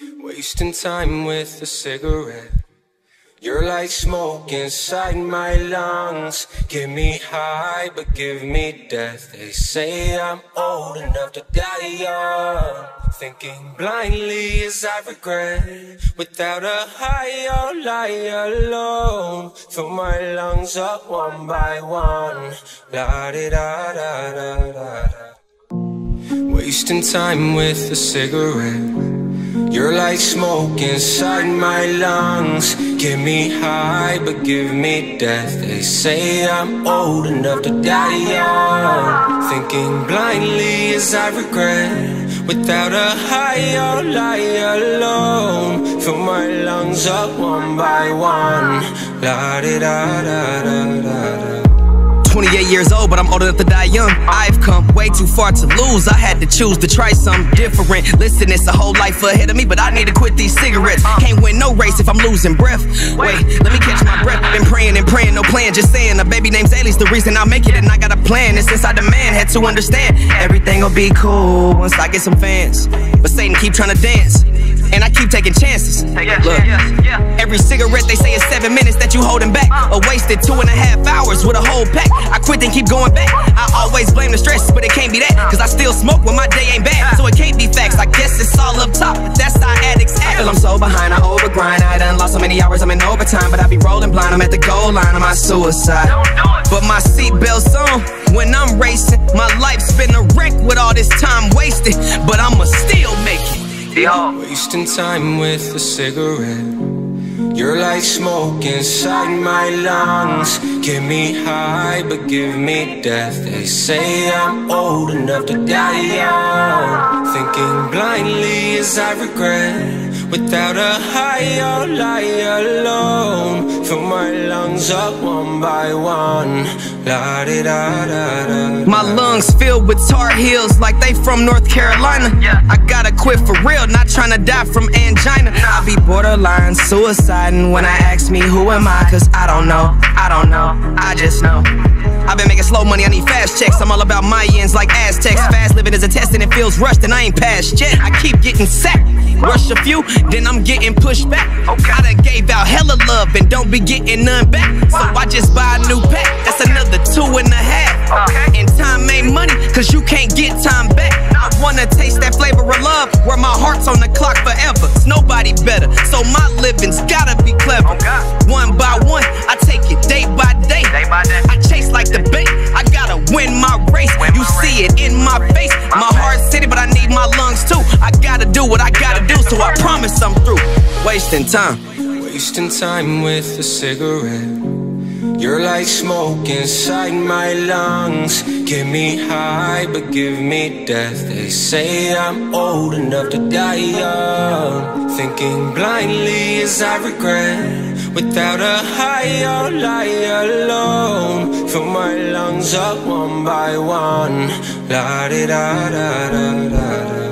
Wasting time with a cigarette. You're like smoke inside my lungs. Give me high, but give me death. They say I'm old enough to die young. Thinking blindly as I regret. Without a high, I'll lie alone. Fill my lungs up one by one. La di da da da da. Wasting time with a cigarette. You're like smoke inside my lungs. Give me high, but give me death. They say I'm old enough to die young. Thinking blindly as I regret. Without a high, I'll lie alone. Fill my lungs up one by one. La-di-da-da-da-da-da 28 years old, but I'm old enough to die young. I've come way too far to lose. I had to choose to try something different. Listen, it's a whole life ahead of me, but I need to quit these cigarettes. Can't win no race if I'm losing breath. Wait, let me catch my breath. Been praying and praying, no plan, just saying. A baby named Ailey's the reason I make it, and I got a plan. It's inside the man, had to understand. Everything will be cool once I get some fans. But Satan keep trying to dance. And I keep taking chances. Look, every cigarette they say is seven minutes that you holding back. Uh. A wasted two and a half hours with a whole pack. I quit and keep going back. I always blame the stress, but it can't be that. Uh. Cause I still smoke when my day ain't bad. Uh. So it can't be facts. I guess it's all up top. But that's how addicts act. I feel I'm so behind, I overgrind. I done lost so many hours, I'm in overtime. But I be rolling blind, I'm at the goal line of my suicide. But my seatbelt's on when I'm racing. My life's been a wreck with all this time wasted. But still make Wasting time with a cigarette. You're like smoke inside my lungs. Give me high, but give me death. They say I'm old enough to die young. Thinking blindly as I regret. Without a high, I'll lie alone. Fill my lungs up one by one. La di da da da. My lungs filled with tar heels like they from North Carolina. Yeah. I gotta quit for real, not trying to die from angina. I be borderline suiciding when I ask me who am I, cause I don't know, I don't know, I just know. I've been making slow money, I need fast checks. I'm all about my ends like Aztecs. Fast living is a test and it feels rushed, and I ain't passed yet. I keep getting sacked. Rush a few, then I'm getting pushed back. I done gave out hella love and don't be getting none back. So I just buy a new pack. That's another two and a half. And time ain't money, cause you can't get time back. I wanna taste that flavor of love where my heart's on the clock forever. It's nobody better, so my living's gotta be clever. One by one, Wasting time. Wasting time with a cigarette. You're like smoke inside my lungs. Give me high, but give me death. They say I'm old enough to die young. Thinking blindly as I regret. Without a high, I'll lie alone. Fill my lungs up one by one. La di da da da da.